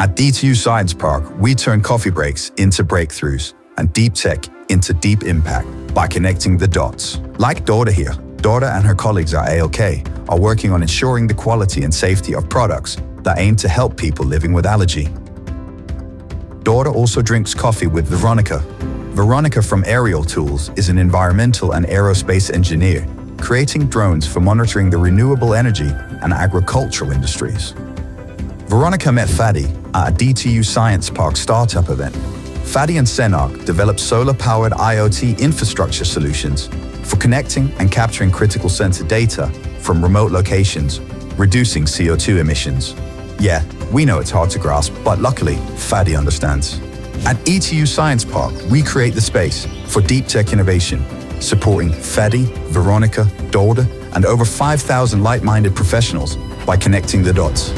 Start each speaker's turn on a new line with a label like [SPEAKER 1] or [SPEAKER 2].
[SPEAKER 1] At DTU Science Park, we turn coffee breaks into breakthroughs and deep tech into deep impact by connecting the dots. Like Dorda here, Dorda and her colleagues at ALK are working on ensuring the quality and safety of products that aim to help people living with allergy. Dorda also drinks coffee with Veronica. Veronica from Aerial Tools is an environmental and aerospace engineer, creating drones for monitoring the renewable energy and agricultural industries. Veronica met Fadi at a DTU Science Park startup event. Fadi and Senark develop solar-powered IoT infrastructure solutions for connecting and capturing critical sensor data from remote locations, reducing CO2 emissions. Yeah, we know it's hard to grasp, but luckily, Fadi understands. At DTU Science Park, we create the space for deep tech innovation, supporting Fadi, Veronica, Dorda, and over 5,000 like-minded professionals by connecting the dots.